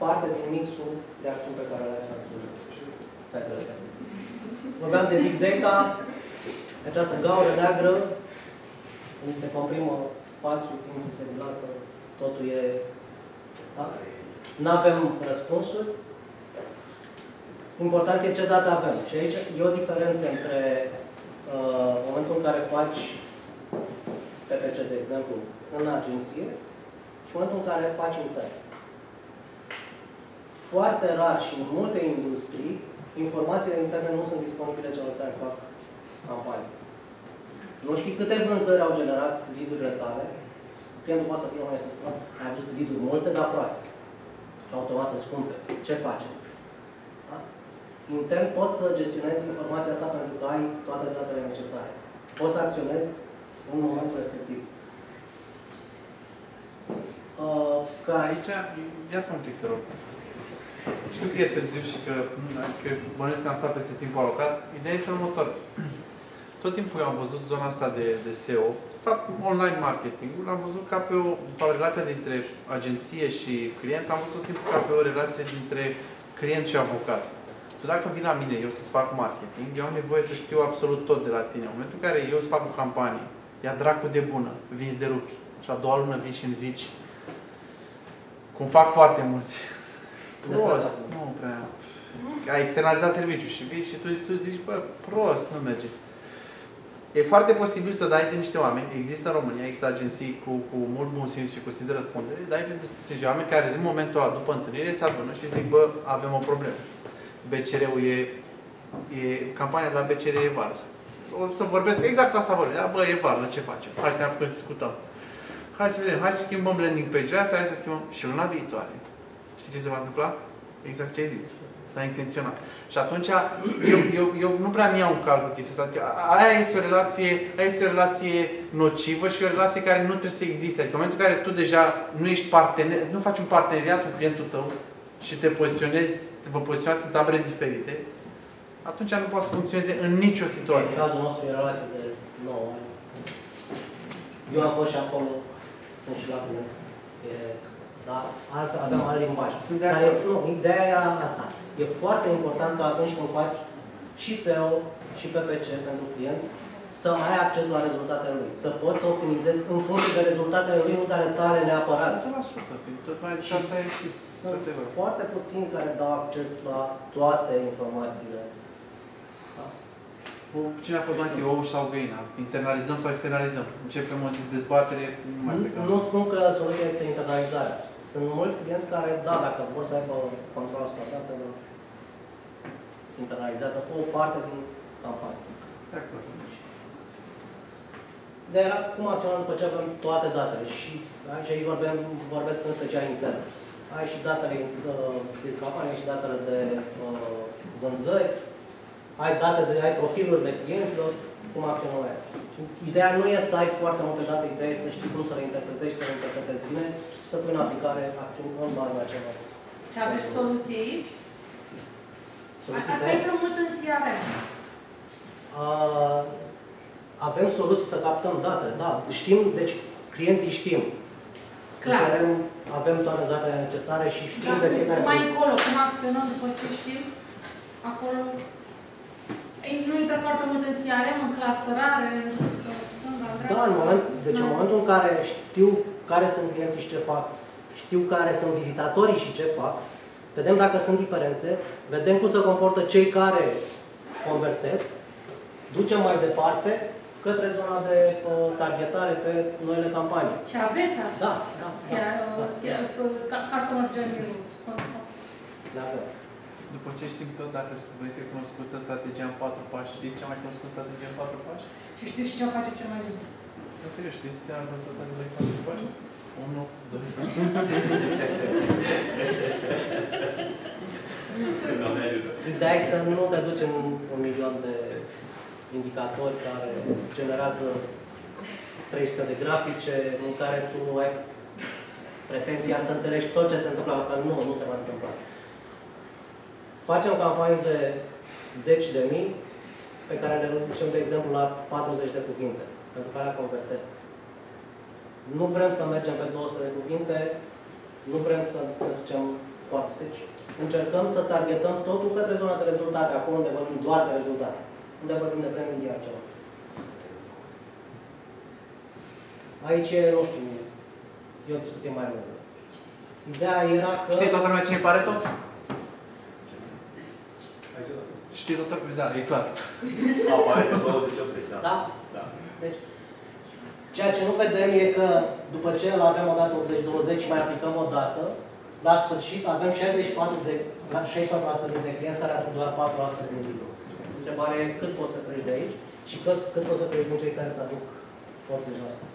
parte din mixul de acțiuni pe care le ai să site-ul ăsta. Vorbeam de Big Data, această gaură neagră, când se comprimă spațiul, timpul se dilată, totul e... Da? Nu avem răspunsuri. Important e ce date avem. Și aici e o diferență între uh, momentul în care faci PPC, de exemplu, în agenție și momentul în care faci intern. Foarte rar și în multe industrii, informațiile interne nu sunt disponibile celor care fac campanii. Nu știi câte vânzări au generat lead-urile tale, clientul poate să fie mai să spună, ai adus lead-uri multe, dar proaste. Și automat să-ți cumpere. Ce face? Da? Intern poți să gestionezi informația asta pentru că ai toate datele necesare. Poți să acționezi în momentul respectiv. Uh, Că aici, iată un pic, te rog. Știu că e târziu și că, că bănuiesc că am stat peste timpul alocat. Ideea e felul următor. Tot timpul eu am văzut zona asta de, de SEO, de fapt online marketing am văzut ca pe o, pe o relație dintre agenție și client, am văzut tot timpul ca pe o relație dintre client și avocat. Tu dacă vin la mine, eu să-ți fac marketing, eu am nevoie să știu absolut tot de la tine. În momentul în care eu îți fac o campanie, ia dracu de bună, vinzi de rupi, și a doua lună vii și îmi zici, cum fac foarte mulți, prost, nu prea, ai externalizat serviciul și vii și tu, tu zici, bă, prost, nu merge. E foarte posibil să dai de niște oameni, există în România, există agenții cu, cu mult bun simț și cu simț de răspundere, dai de niște oameni care din momentul ăla, după întâlnire, se adună și zic, bă, avem o problemă. BCR-ul e, e, campania de la BCR e varză. O să vorbesc, exact asta vorbesc, da, bă, e varză, ce facem? Hai să ne apucăm să discutăm. Hai să vedem, hai să schimbăm landing page-ul asta, hai să schimbăm. Și luna viitoare, știți ce se va întâmpla? Exact ce ai zis. L-ai intenționat. Și atunci, eu, eu, eu nu prea mi iau în calcul chestia asta. Adică aia este o relație, aia este o relație nocivă și o relație care nu trebuie să existe. Adică în momentul în care tu deja nu ești partener, nu faci un parteneriat cu clientul tău și te poziționezi, vă poziționați în tabere diferite, atunci nu poate să funcționeze în nicio În situație. cazul nostru e relație de 9 ani. Eu am fost și acolo, sunt și la client. E, da, altfel, aveam alt limbaj. Sunt de Dar e, acord. nu, ideea e asta. E foarte important că atunci când faci și SEO și PPC pentru client, să ai acces la rezultatele lui. Să poți să optimizezi în funcție de rezultatele lui, nu de ale tale neapărat. 100%, pentru tot mai Și asta e sunt adevăr. foarte puțini care dau acces la toate informațiile. Da. Cu Cine a fost mai întâi, ou sau găina? Internalizăm sau externalizăm? Începem o dezbatere, nu mai plecăm. Nu spun că soluția este internalizarea. Sunt mulți clienți care, da, dacă vor să aibă control asupra datelor, internalizează cu o parte din campanie. Exact. Dar era cum acționăm după ce avem toate datele și aici, aici vorbim, vorbesc în special intern. Ai și datele uh, de campanie, ai și datele de uh, vânzări, ai date de, ai profilurile clienților, cum acționăm aia. Ideea nu e să ai foarte multe date, ideea e să știi cum să le interpretezi, să le interpretezi bine și să pui în aplicare acțiuni în baza la ceva. Și aveți soluții aici? Soluții Asta de- intră mult în CRM. Uh, avem soluții să captăm datele, da. Știm, deci clienții știm. Clar. Avem, avem toate datele necesare și știm de fiecare Mai încolo, cum acționăm după ce știm? Acolo... Ei, Nu intră foarte mult în CRM, în clusterare, să spun, dar Da, în moment, deci în momentul în care știu care sunt clienții și ce fac, știu care sunt vizitatorii și ce fac, vedem dacă sunt diferențe, vedem cum se comportă cei care convertesc, ducem mai departe către zona de uh, targetare pe noile campanii. Și aveți asta. Da, da, CRM, da, da. Customer journey Le avem. După ce știm tot, dacă vă este cunoscută strategia în patru pași, știți cea mai cunoscută strategie în patru pași? Și știți ce o face cel mai bine. Nu, serios, știți cea mai cunoscută strategie în patru pași? Unu, doi, Ideea e să nu te duci în un milion de indicatori care generează 300 de grafice, în care tu ai pretenția să înțelegi tot ce se întâmplă, că nu, nu se va întâmpla. Facem campanii de zeci de mii, pe care le reducem, de exemplu, la 40 de cuvinte, pentru care le convertesc. Nu vrem să mergem pe 200 de cuvinte, nu vrem să mergem foarte. Deci, încercăm să targetăm totul către zona de rezultate, acolo unde vorbim doar de rezultate. Unde vorbim de branding e altceva. Aici e, nu știu, e o discuție mai lungă. Ideea era că... Știi toată lumea cine e Pareto? Știi toată lumea? Da, e clar. A, Pareto 20-80, da. Da? Da. Deci, ceea ce nu vedem e că după ce îl avem o dată 80-20 și mai aplicăm o dată, la sfârșit avem 64 de, la 64% dintre clienți care aduc doar 4% din business. Întrebarea e cât poți să crești de aici și cât, cât poți să crești din cei care îți aduc 80%.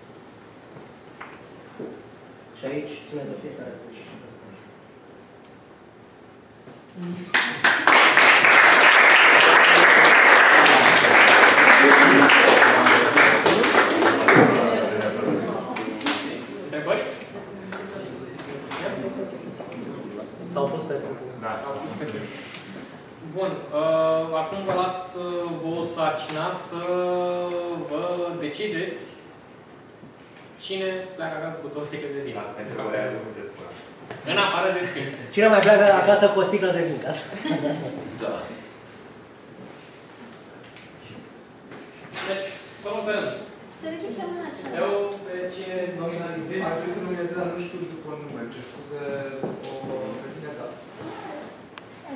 Și aici ține de fiecare să-și răspundă. Întrebări? S-au pus pe Da. Bun, uh, sarcina să vă decideți cine pleacă acasă cu două sticle de vin. Pentru că aia răspundeți cu În afară de scris. Cine mai pleacă acasă cu o sticlă de vin? Ca să- Da. Deci, vă rog pe rând. Să ridicem mâna cea. Eu pe cine nominalizez? Aș vrea să numinez, dar nu știu după nume. Ce scuze,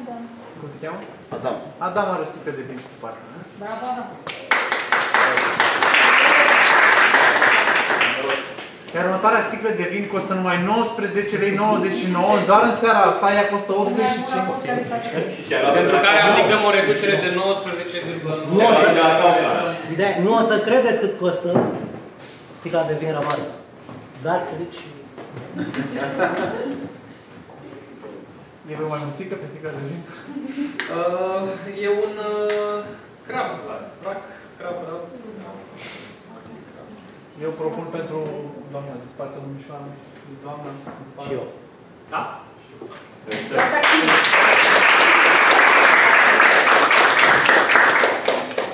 Da. Cum te cheamă? Adam. Adam are o sticlă de vin cu partea. Bravo, Adam. Iar următoarea sticlă de vin costă numai 19 lei 99, doar în seara asta ea costă 85. Pentru care aplicăm o reducere de 19,9. Nu o să, ideea, nu o să credeți cât costă sticla de vin rămasă. Dați click și... E vreo mai mulțică pe sticla de vin? Uh, e un uh, crab, rac, crab, crab. Eu propun pentru doamna de spață Lumișoară, doamna în spate. Și eu. Da? Foarte activ.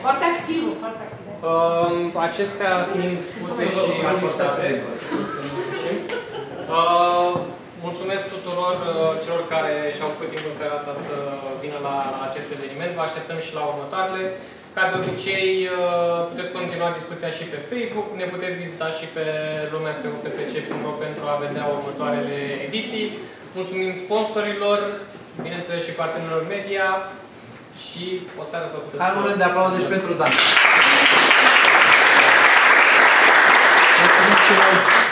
Foarte activă, foarte activă. Um, acestea fiind spuse și raportate. Uh, mulțumesc tuturor uh, celor care și-au făcut timp în seara asta să vină la acest eveniment. Vă așteptăm și la următoarele. Ca de obicei, uh, puteți continua discuția și pe Facebook. Ne puteți vizita și pe lumea.ppc.ro pentru a vedea următoarele ediții. Mulțumim sponsorilor, bineînțeles și partenerilor media și o seară plăcută. Hai un rând de aplauze și pentru Dan. Mulțumim și noi.